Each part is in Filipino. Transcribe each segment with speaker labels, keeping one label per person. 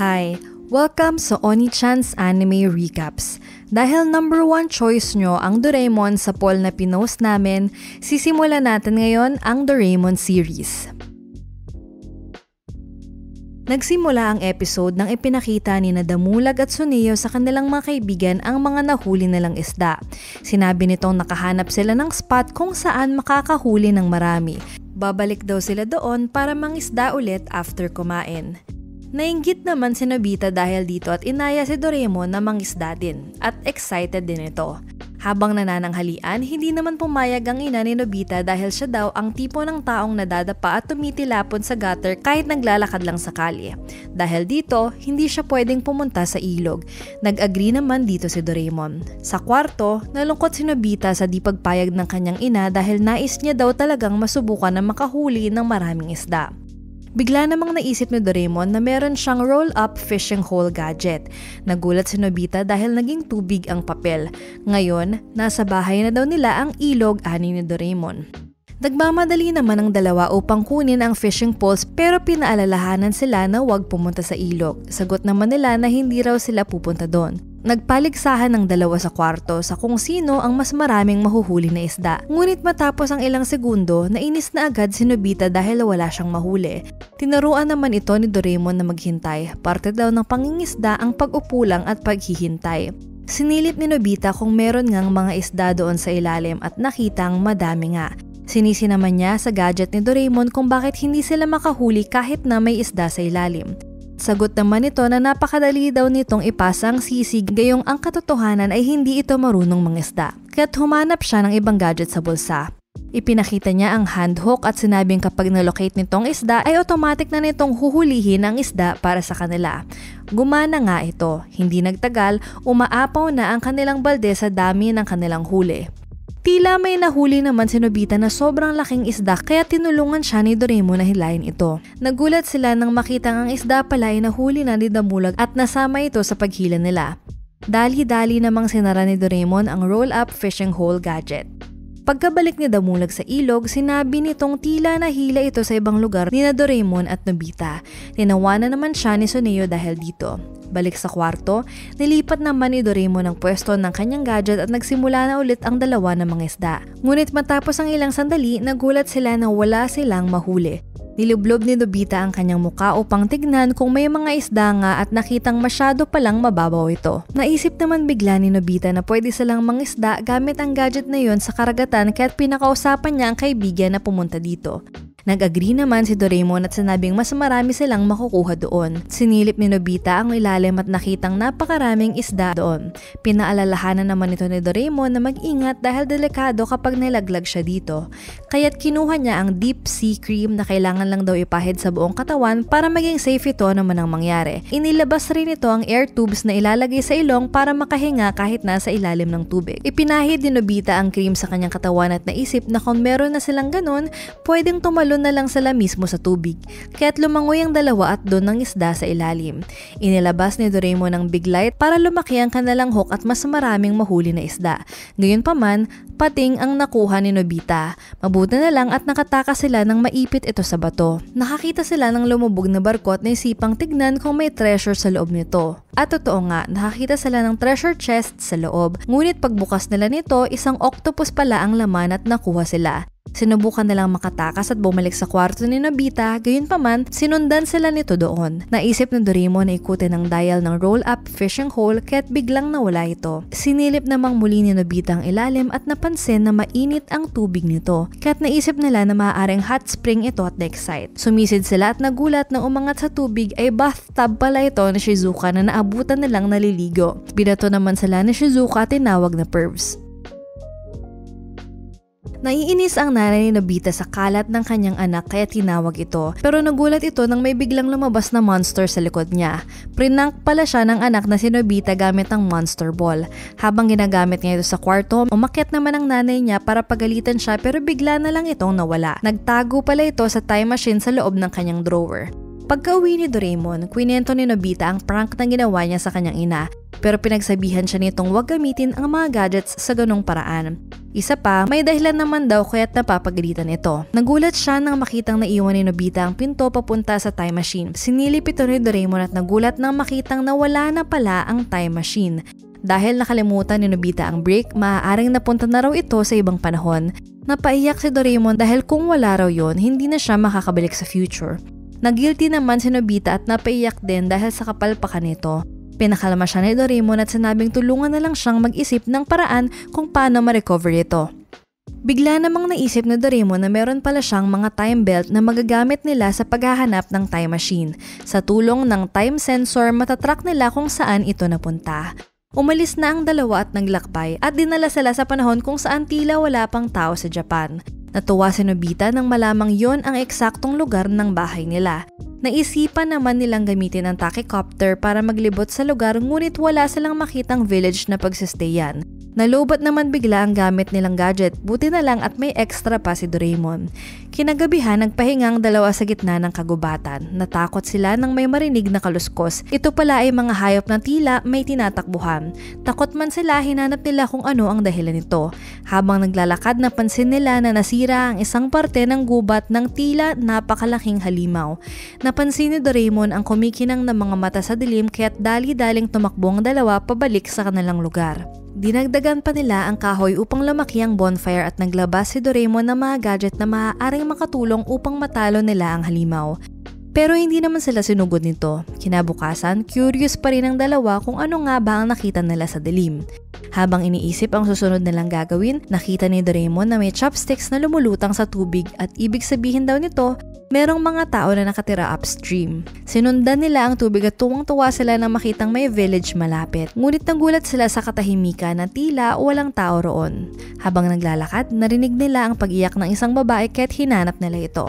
Speaker 1: Hi! Welcome sa Oni-chan's Anime Recaps. Dahil number one choice nyo ang Doraemon sa poll na pinost namin, sisimula natin ngayon ang Doraemon series. Nagsimula ang episode nang ipinakita ni Nadamulag at Suneo sa kanilang mga kaibigan ang mga nahuli nilang isda. Sinabi nitong nakahanap sila ng spot kung saan makakahuli ng marami. Babalik daw sila doon para mangisda ulit after kumain. Nainggit naman si Nobita dahil dito at inaya si Doraemon na mangisda din at excited din ito. Habang nanananghalian, hindi naman pumayag ang ina ni Nobita dahil siya daw ang tipo ng taong nadadapa at tumitilapon sa gutter kahit naglalakad lang sa kalye. Dahil dito, hindi siya pwedeng pumunta sa ilog. Nag-agree naman dito si Doraemon. Sa kwarto, nalungkot si Nobita sa di pagpayag ng kanyang ina dahil nais niya daw talagang masubukan na makahuli ng maraming isda. Bigla namang naisip ni Doraemon na meron siyang roll-up fishing hole gadget. Nagulat si Nobita dahil naging tubig ang papel. Ngayon, nasa bahay na daw nila ang ilog ani ni Doraemon. Nagmamadali naman ang dalawa upang kunin ang fishing poles pero pinaalalahanan sila na huwag pumunta sa ilog. Sagot naman nila na hindi raw sila pupunta doon. Nagpaligsahan ng dalawa sa kwarto sa kung sino ang mas maraming mahuhuli na isda. Ngunit matapos ang ilang segundo, nainis na agad si Nobita dahil wala siyang mahuli. Tinuruan naman ito ni Doraemon na maghintay. Parte daw ng pangingisda ang pag-upulang at paghihintay. Sinilip ni Nobita kung meron ngang mga isda doon sa ilalim at nakitang madami nga. Sinisi naman niya sa gadget ni Doraemon kung bakit hindi sila makahuli kahit na may isda sa ilalim. Sagot naman nito na napakadali daw nitong ipasa ang sisig gayong ang katotohanan ay hindi ito marunong mangisda. Kaya't humanap siya ng ibang gadget sa bulsa. Ipinakita niya ang handhook at sinabing kapag nalocate nitong isda ay automatic na nitong huhulihin ang isda para sa kanila. Gumana nga ito. Hindi nagtagal, umaapaw na ang kanilang balde sa dami ng kanilang huli. Tila may nahuli naman si Nobita na sobrang laking isda kaya tinulungan siya ni Doraemon na hilayin ito. Nagulat sila nang makita ang isda pala ay nahuli na ni Damulag at nasama ito sa paghila nila. Dali-dali namang sinara ni Doraemon ang roll-up fishing hole gadget. Pagkabalik ni Damulag sa ilog, sinabi nitong tila nahila ito sa ibang lugar ni na Doraemon at Nobita. Tinawanan naman siya ni Suneo dahil dito. Balik sa kwarto, nilipat naman ni Doraemon ang pwesto ng kanyang gadget at nagsimula na ulit ang dalawa ng mga isda. Ngunit matapos ang ilang sandali, nagulat sila na wala silang mahuli. Nilublob ni Nobita ang kanyang muka upang tignan kung may mga isda nga at nakitang masyado palang mababaw ito. Naisip naman bigla ni Nobita na pwede silang mangisda gamit ang gadget na yon sa karagatan kaya't pinakausapan niya ang kaibigan na pumunta dito. Nag-agree naman si Doraemon at sinabing mas marami silang makukuha doon. Sinilip ni Nobita ang ilalim at nakitang napakaraming isda doon. Pinaalalahanan naman ito ni Doraemon na mag-ingat dahil delikado kapag nilaglag siya dito. Kaya't kinuha niya ang deep sea cream na kailangan lang daw ipahid sa buong katawan para maging safe ito naman ang mangyari. Inilabas rin ito ang air tubes na ilalagay sa ilong para makahinga kahit nasa ilalim ng tubig. Ipinahid ni Nobita ang cream sa kanyang katawan at naisip na kung meron na silang ganun, pwedeng tumalo Na lang sila mismo sa tubig, kaya't lumangoy ang dalawa at doon ng isda sa ilalim. Inilabas ni Doraemon ang big light para lumaki ang kanilang hook at mas maraming mahuli na isda. Gayunpaman, pating ang nakuha ni Nobita. Mabuti na lang at nakataka sila nang maipit ito sa bato. Nakakita sila ng lumubog na barko at naisipang tignan kung may treasure sa loob nito. At totoo nga, nakakita sila ng treasure chest sa loob. Ngunit pagbukas nila nito, isang octopus pala ang laman at nakuha sila. Sinubukan nilang makatakas at bumalik sa kwarto ni Nobita, gayon pa man, sinundan sila nito doon. Naisip ng Doraemon na ikutin ang dial ng roll-up fishing hole kaya't biglang nawala ito. Sinilip namang muli ni Nobita ang ilalim at napansin na mainit ang tubig nito, kaya't naisip nila na maaaring hot spring ito at na-excite. Sumisid sila at nagulat na umangat sa tubig ay bathtub pala ito ni Shizuka na naabutan nilang naliligo. Binato naman sila ni Shizuka tinawag na pervs. Naiinis ang nanay ni Nobita sa kalat ng kanyang anak kaya tinawag ito. Pero nagulat ito nang may biglang lumabas na monster sa likod niya. Prinank pala siya ng anak na si Nobita gamit ang monster ball. Habang ginagamit niya ito sa kwarto, umakyat naman ang nanay niya para pagalitan siya pero bigla na lang itong nawala. Nagtago pala ito sa time machine sa loob ng kanyang drawer. Pagka-uwi ni Doraemon, kwinento ni Nobita ang prank na ginawa niya sa kanyang ina pero pinagsabihan siya nitong huwag gamitin ang mga gadgets sa ganong paraan. Isa pa, may dahilan naman daw kaya't napapagalitan ito. Nagulat siya nang makitang naiwan ni Nobita ang pinto papunta sa time machine. Sinilip ito ni Doraemon at nagulat nang makitang nawala na pala ang time machine. Dahil nakalimutan ni Nobita ang break, maaaring napunta na raw ito sa ibang panahon. Napaiyak si Doraemon dahil kung wala raw yon, hindi na siya makakabalik sa future. Nagilty naman si Nobita at napaiyak din dahil sa kapalpakan nito. Pinakalma siya ni Doraemon at sinabing tulungan na lang siyang mag-isip ng paraan kung paano ma-recover ito. Bigla namang naisip ni Doraemon na meron pala siyang mga time belt na magagamit nila sa paghahanap ng time machine. Sa tulong ng time sensor, matatrack nila kung saan ito napunta. Umalis na ang dalawa at naglakbay at dinala sila sa panahon kung saan tila wala pang tao sa Japan. Natuwa si Nobita nang malamang yon ang eksaktong lugar ng bahay nila. Naisipan naman nilang gamitin ang tachycopter para maglibot sa lugar ngunit wala silang makitang village na pagsistayan. Nalobot naman bigla ang gamit nilang gadget, buti na lang at may extra pa si Doraemon. Kinagabihan, nagpahingang dalawa sa gitna ng kagubatan. Natakot sila nang may marinig na kaluskos. Ito pala ay mga hayop na tila may tinatakbuhan. Takot man sila, hinanap nila kung ano ang dahilan nito. Habang naglalakad, napansin nila na nasira ang isang parte ng gubat ng tila napakalaking halimaw. Napansin ni Doraemon ang kumikinang na mga mata sa dilim kaya't dali-daling tumakbo ang dalawa pabalik sa kanilang lugar. Dinagdagan pa nila ang kahoy upang lumaki ang bonfire at naglabas si Doraemon ng mga gadget na maaaring makatulong upang matalo nila ang halimaw. Pero hindi naman sila sinugod nito. Kinabukasan, curious pa rin ang dalawa kung ano nga ba ang nakita nila sa dilim. Habang iniisip ang susunod nilang gagawin, nakita ni Doraemon na may chopsticks na lumulutang sa tubig at ibig sabihin daw nito merong mga tao na nakatira upstream. Sinundan nila ang tubig at tuwang-tuwa sila na makitang may village malapit. Ngunit nagulat sila sa katahimikan na tila walang tao roon. Habang naglalakad, narinig nila ang pag-iyak ng isang babae kaya't hinanap nila ito.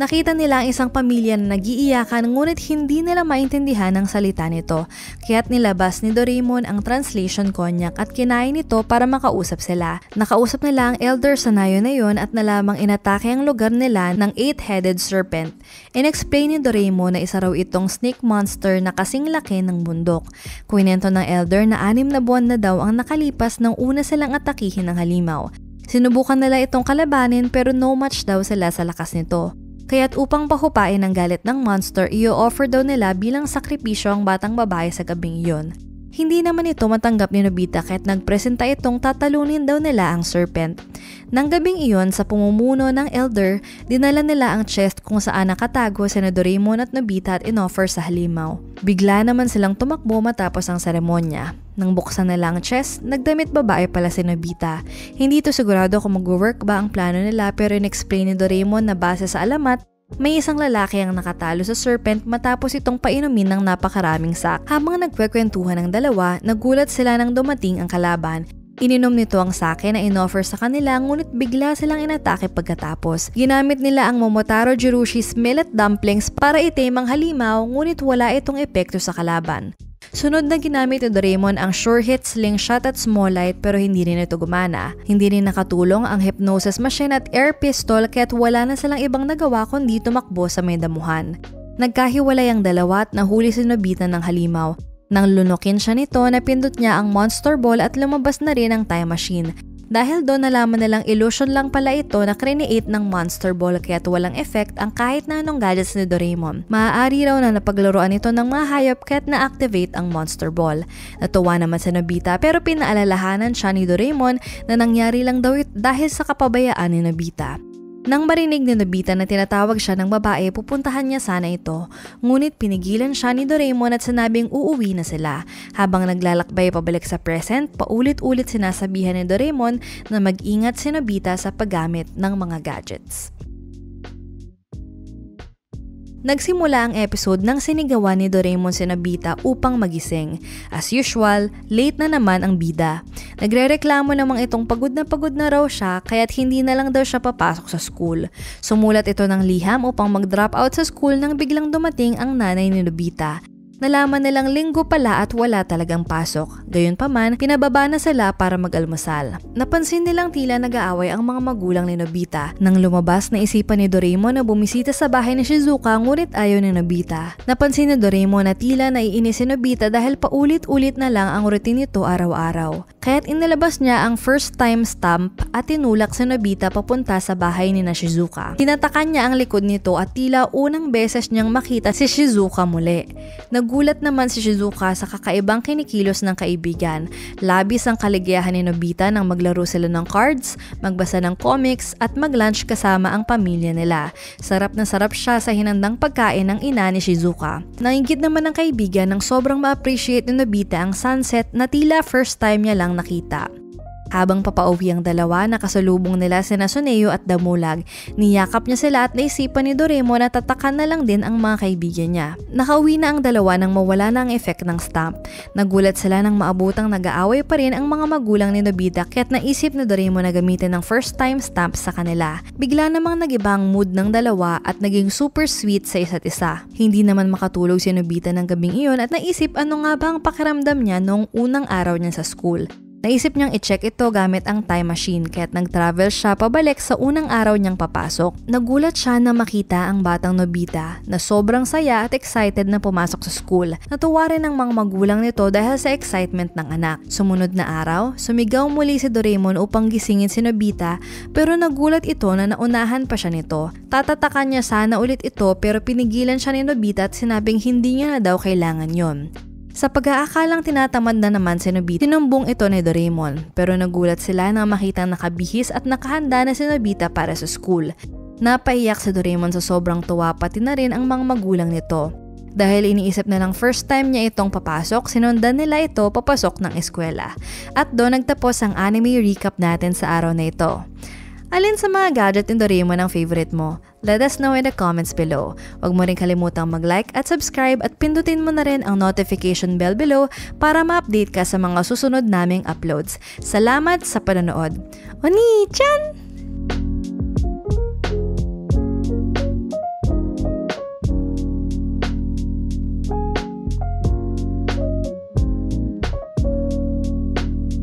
Speaker 1: Nakita nila ang isang pamilya na nagiiyakan ngunit hindi nila maintindihan ang salita nito. Kaya't nilabas ni Doraemon ang translation konyak at kinain ito para makausap sila. Nakausap nila ang elder sa nayo na yon at nalamang inatake ang lugar nila ng eight-headed serpent. Inexplain ni Doraemon na isa raw itong snake monster na kasing laki ng bundok. Kwinento ng elder na anim na buwan na daw ang nakalipas nang una silang atakihin ng halimaw. Sinubukan nila itong kalabanin pero no match daw sila sa lakas nito. Kaya't upang pahupain ang galit ng monster, i-offer daw nila bilang sakripisyo ang batang babae sa gabing iyon. Hindi naman ito matanggap ni Nobita kahit nagpresenta itong tatalunin daw nila ang serpent. Nang gabing iyon sa pumumuno ng elder, dinala nila ang chest kung saan nakatago si Doraemon at Nobita at inoffer sa halimaw. Bigla naman silang tumakbo matapos ang seremonya. Nang buksan nila ang chest, nagdamit babae pala si Nobita. Hindi ito sigurado kung mag-work ba ang plano nila pero in-explain ni Doraemon na base sa alamat, may isang lalaki ang nakatalo sa serpent matapos itong painumin ng napakaraming sak. Habang nagkwekwentuhan ng dalawa, nagulat sila nang dumating ang kalaban. Ininom nito ang sake na inoffer sa kanila ngunit bigla silang inatake pagkatapos. Ginamit nila ang Momotaro Jirushi's millet dumplings para itim ang halimaw ngunit wala itong epekto sa kalaban. Sunod na ginamit ni Doraemon ang sure hit slingshot at small light pero hindi rin ito gumana. Hindi rin nakatulong ang hypnosis machine at air pistol kaya't wala na silang ibang nagawa kundi tumakbo sa may damuhan. Nagkahiwalay ang dalawa at nahuli si Nobita ng halimaw. Nang lunukin siya nito, napindot niya ang monster ball at lumabas na rin ang time machine. Dahil doon nalaman nilang illusion lang pala ito na create ng Monster Ball kaya't walang effect ang kahit na anong gadgets ni Doraemon. Maaari raw na napaglaruan ito ng mga hayop kaya't na-activate ang Monster Ball. Natuwa naman sa Nobita pero pinaalalahanan siya ni Doraemon na nangyari lang daw dahil sa kapabayaan ni Nobita. Nang marinig ni Nobita na tinatawag siya ng babae, pupuntahan niya sana ito. Ngunit pinigilan siya ni Doraemon at sinabing uuwi na sila. Habang naglalakbay pabalik sa present, paulit-ulit sinasabihan ni Doraemon na mag-ingat si Nobita sa paggamit ng mga gadgets. Nagsimula ang episode ng sinigawan ni Doraemon si Nobita upang magising. As usual, late na naman ang bida. Nagrereklamo namang itong pagod na pagod na raw siya kaya't hindi na lang daw siya papasok sa school. Sumulat ito ng liham upang mag-drop out sa school nang biglang dumating ang nanay ni Nobita. Nalaman nilang linggo pala at wala talagang pasok. Gayunpaman, pinababa na sila para mag-almusal. Napansin nilang tila nag-aaway ang mga magulang ni Nobita. Nang lumabas, naisipan ni Doraemon na bumisita sa bahay ni Shizuka ngunit ayaw ni Nobita. Napansin ni Doraemon na tila naiinis si Nobita dahil paulit-ulit na lang ang routine nito araw-araw. Kaya't inilabas niya ang first time stamp at tinulak si Nobita papunta sa bahay ni na Shizuka. Tinatakan niya ang likod nito at tila unang beses niyang makita si Shizuka muli. Nagulat naman si Shizuka sa kakaibang kinikilos ng kaibigan. Labis ang kaligayahan ni Nobita nang maglaro sila ng cards, magbasa ng comics at mag-lunch kasama ang pamilya nila. Sarap na sarap siya sa hinandang pagkain ng ina ni Shizuka. Nainggit naman ng kaibigan nang sobrang ma-appreciate ni Nobita ang sunset na tila first time niya lang nakita. Habang papauwi ang dalawa, nakasalubong nila si Suneo at Damulag. Niyakap niya sila at naisipan ni Doraemon na tatakan na lang din ang mga kaibigan niya. Nakauwi na ang dalawa nang mawala na ang effect ng stamp. Nagulat sila nang maabutang nag-aaway pa rin ang mga magulang ni Nobita kaya't naisip ni Doraemon na gamitin ng first time stamp sa kanila. Bigla namang nagiba ang mood ng dalawa at naging super sweet sa isa't isa. Hindi naman makatulog si Nobita ng gabing iyon at naisip ano nga ba ang pakiramdam niya noong unang araw niya sa school. Naisip niyang i-check ito gamit ang time machine kaya't nag-travel siya pabalik sa unang araw niyang papasok. Nagulat siya na makita ang batang Nobita na sobrang saya at excited na pumasok sa school. Natuwa rin ang mga magulang nito dahil sa excitement ng anak. Sumunod na araw, sumigaw muli si Doraemon upang gisingin si Nobita pero nagulat ito na naunahan pa siya nito. Tatatakan niya sana ulit ito pero pinigilan siya ni Nobita at sinabing hindi niya na daw kailangan yon. Sa pag-aakalang tinatamad na naman si Nobita, sinumbong ito ni Doraemon pero nagulat sila nang makitang nakabihis at nakahanda na si Nobita para sa school. Napaiyak si Doraemon sa sobrang tuwa pati na rin ang mga magulang nito. Dahil iniisip na lang first time niya itong papasok, sinundan nila ito papasok ng eskwela. At doon nagtapos ang anime recap natin sa araw na ito. Alin sa mga gadget ni Doraemon ang favorite mo? Let us know in the comments below. Huwag mo rin kalimutang mag-like at subscribe at pindutin mo na rin ang notification bell below para ma-update ka sa mga susunod naming uploads. Salamat sa panonood. Oni-chan!